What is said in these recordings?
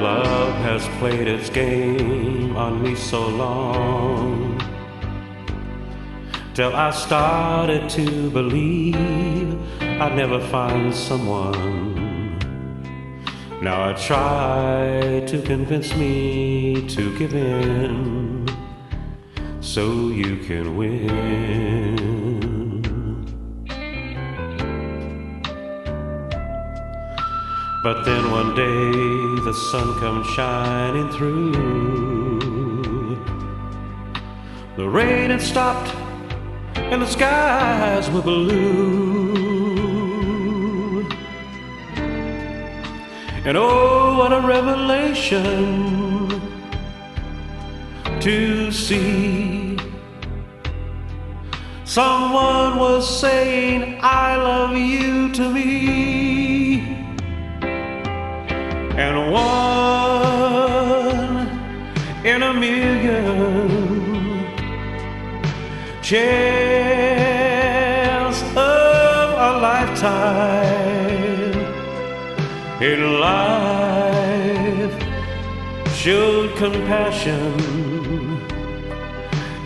has played its game on me so long. Till I started to believe I'd never find someone. Now I try to convince me to give in so you can win. But then one day the sun comes shining through. The rain had stopped and the skies were blue. And oh, what a revelation to see. Someone was saying, I love you to me and one in a million chance of a lifetime in life showed compassion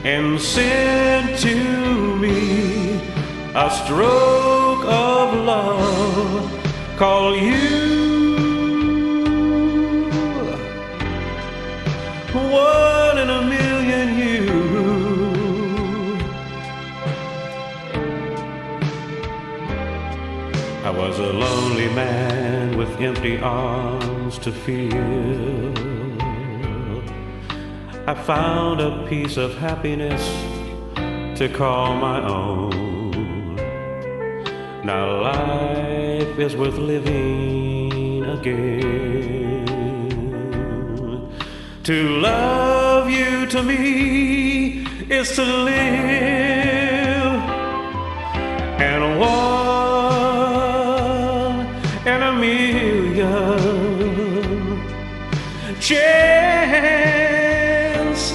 and sent to me a stroke of love. Call you in a million you. I was a lonely man with empty arms to fill. I found a piece of happiness to call my own. Now life is worth living again. To love you to me is to live and one in a million chance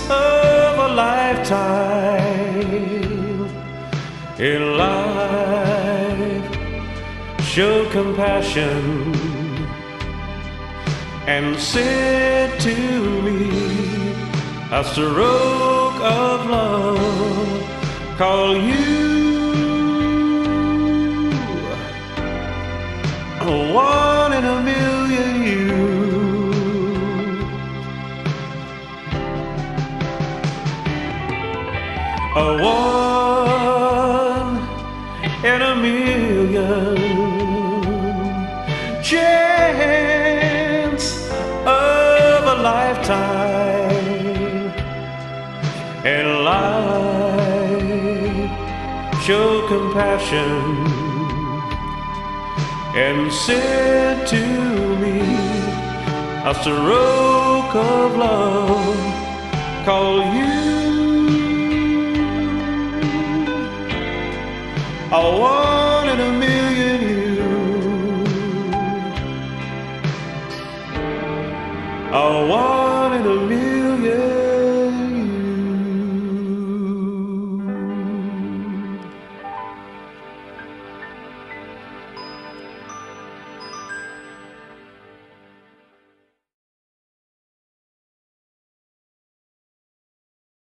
of a lifetime. In life show compassion and said to me a stroke of love call you a one in a million you. A one in a million chance of a lifetime show compassion and said to me a stroke of love call you